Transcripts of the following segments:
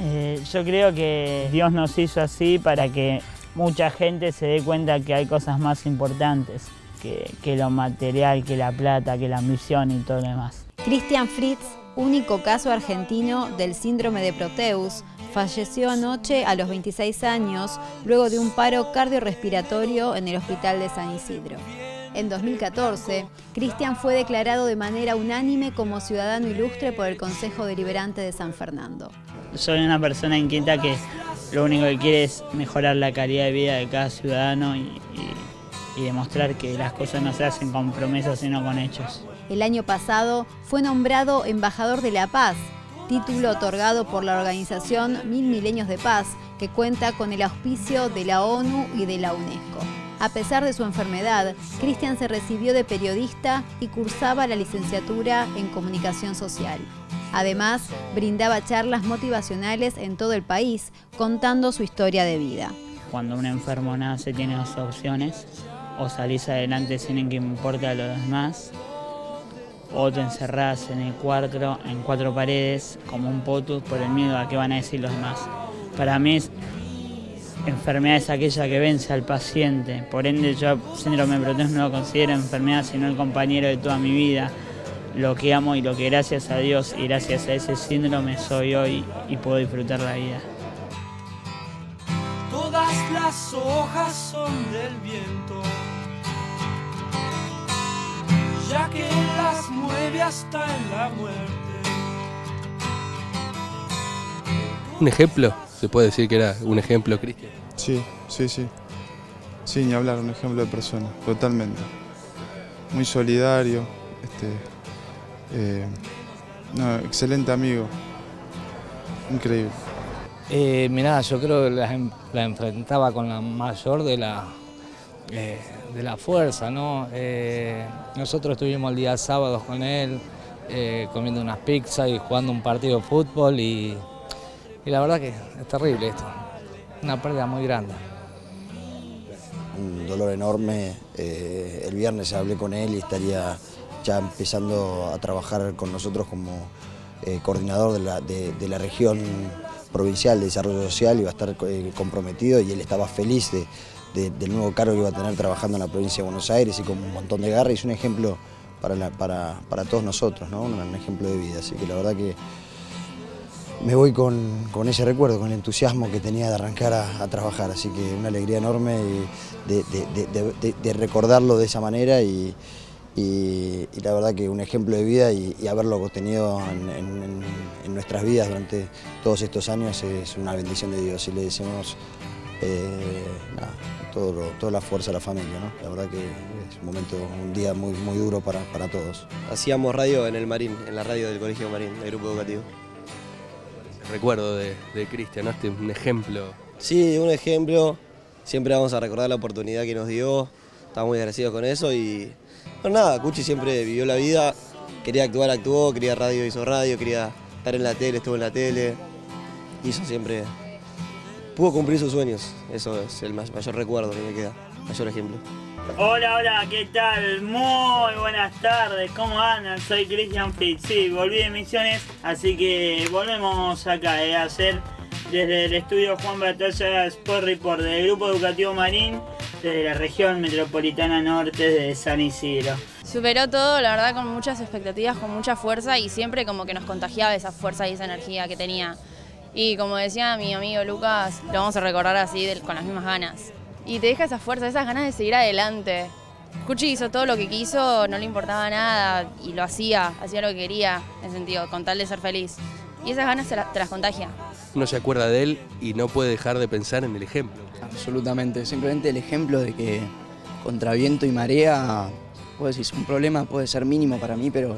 Eh, yo creo que Dios nos hizo así para que mucha gente se dé cuenta que hay cosas más importantes que, lo material, que la plata, que la ambición y todo lo demás. Christian Fritz, único caso argentino del síndrome de Proteus, falleció anoche a los 26 años luego de un paro cardiorrespiratorio en el hospital de San Isidro. En 2014, Cristian fue declarado de manera unánime como ciudadano ilustre por el Consejo Deliberante de San Fernando. Soy una persona inquieta que lo único que quiere es mejorar la calidad de vida de cada ciudadano y, demostrar que las cosas no se hacen con promesas sino con hechos. El año pasado fue nombrado embajador de la paz, título otorgado por la organización Mil Milenios de Paz, que cuenta con el auspicio de la ONU y de la UNESCO. A pesar de su enfermedad, Cristian se recibió de periodista y cursaba la licenciatura en comunicación social. Además, brindaba charlas motivacionales en todo el país, contando su historia de vida. Cuando un enfermo nace tiene dos opciones, o salís adelante sin que importe a los demás, o te encerrás en el cuarto, en cuatro paredes, como un potus por el miedo a qué van a decir los demás. Para mí enfermedad es aquella que vence al paciente. Por ende, yo síndrome de Proteus no lo considero enfermedad, sino el compañero de toda mi vida. Lo que amo y lo que gracias a Dios y gracias a ese síndrome soy hoy y puedo disfrutar la vida. Todas las hojas son del viento, ya que las mueve hasta en la muerte. Un ejemplo ¿Se puede decir que era un ejemplo, Cristian? Sí, sí, sí. Sí, ni hablar, un ejemplo de persona, totalmente. Muy solidario, este, eh, no, excelente amigo, increíble. Eh, mirá, yo creo que la, enfrentaba con la mayor de la, eh, de la fuerza, ¿no? Eh, nosotros estuvimos el día sábado con él, comiendo unas pizzas y jugando un partido de fútbol y y la verdad que es terrible esto, una pérdida muy grande. Un dolor enorme, eh, el viernes hablé con él y estaría ya empezando a trabajar con nosotros como eh, coordinador de la, región provincial de desarrollo social, iba a estar eh, comprometido y él estaba feliz del nuevo cargo que iba a tener trabajando en la provincia de Buenos Aires y con un montón de garra y es un ejemplo para, para, todos nosotros, ¿no? un ejemplo de vida, así que la verdad que me voy con, ese recuerdo, con el entusiasmo que tenía de arrancar a, trabajar, así que una alegría enorme de, recordarlo de esa manera y, la verdad que un ejemplo de vida y, haberlo tenido en, nuestras vidas durante todos estos años es una bendición de Dios y le decimos eh, toda la fuerza a la familia, la verdad que es un momento, un día muy, muy duro para, para todos. Hacíamos radio en el Marín, en la radio del Colegio Marín, del grupo educativo recuerdo de, Cristian, ¿no? Este un ejemplo. Sí, un ejemplo. Siempre vamos a recordar la oportunidad que nos dio. Estamos muy agradecidos con eso y. Bueno, nada, Cuchi siempre vivió la vida. Quería actuar, actuó. Quería radio, hizo radio. Quería estar en la tele, estuvo en la tele. Hizo siempre. Pudo cumplir sus sueños. Eso es el mayor recuerdo que me queda. Mayor ejemplo. Hola, hola, ¿qué tal? Muy buenas tardes, ¿cómo andan? Soy Cristian Fritz, sí, volví de misiones, así que volvemos acá eh, a hacer desde el estudio Juan Batalla Sport Report del Grupo Educativo Marín, desde la región metropolitana norte de San Isidro. Superó todo, la verdad, con muchas expectativas, con mucha fuerza y siempre como que nos contagiaba esa fuerza y esa energía que tenía. Y como decía mi amigo Lucas, lo vamos a recordar así con las mismas ganas y te deja esa fuerza, esas ganas de seguir adelante. Cuchi hizo todo lo que quiso, no le importaba nada y lo hacía, hacía lo que quería, en sentido, con tal de ser feliz. Y esas ganas te las, contagia. Uno se acuerda de él y no puede dejar de pensar en el ejemplo. Absolutamente, simplemente el ejemplo de que contra viento y marea, puedes decir, un problema puede ser mínimo para mí, pero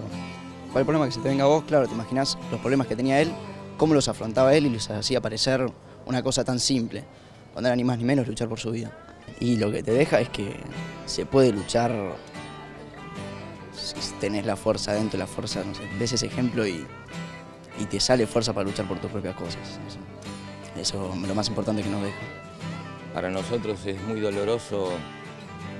¿cuál problema que se te venga a vos? Claro, te imaginas los problemas que tenía él, cómo los afrontaba él y los hacía parecer una cosa tan simple cuando era ni más ni menos luchar por su vida. Y lo que te deja es que se puede luchar si tenés la fuerza dentro, la fuerza, no sé, ves ese ejemplo y, y te sale fuerza para luchar por tus propias cosas. Eso, es lo más importante que nos deja. Para nosotros es muy doloroso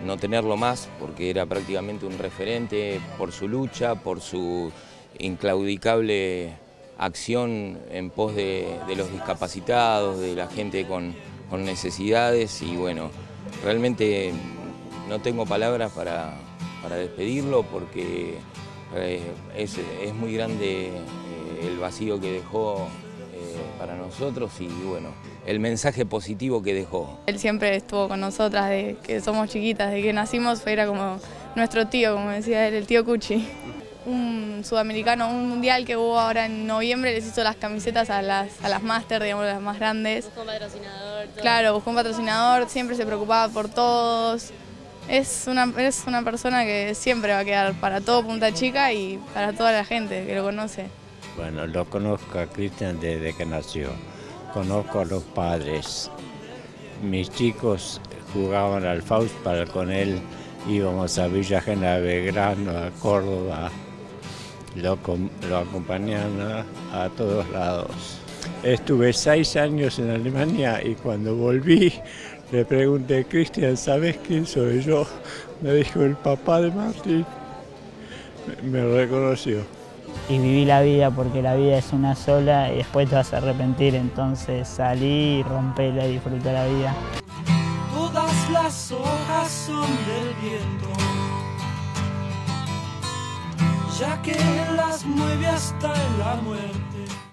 no tenerlo más porque era prácticamente un referente por su lucha, por su inclaudicable acción en pos de, los discapacitados, de la gente con, necesidades y bueno, realmente no tengo palabras para, despedirlo porque eh, es, muy grande eh, el vacío que dejó eh, para nosotros y bueno, el mensaje positivo que dejó. Él siempre estuvo con nosotras, de que somos chiquitas, de que nacimos, era como nuestro tío, como decía él, el tío Cuchi un sudamericano, un mundial que hubo ahora en noviembre, les hizo las camisetas a las, a las máster, digamos, las más grandes. Buscó un patrocinador. Claro, buscó un patrocinador, siempre se preocupaba por todos. Es una, es una persona que siempre va a quedar para todo Punta Chica y para toda la gente que lo conoce. Bueno, lo conozco a Cristian desde que nació. Conozco a los padres. Mis chicos jugaban al Faust con él íbamos a Villa Belgrano, a Córdoba, lo, lo acompañan a, todos lados. Estuve seis años en Alemania y cuando volví le pregunté, Cristian, ¿sabes quién soy yo? Me dijo el papá de Martín. Me, reconoció. Y viví la vida porque la vida es una sola y después te vas a arrepentir, entonces salí rompela y disfruté la vida. Todas las hojas son del viento ya que las mueve hasta la muerte.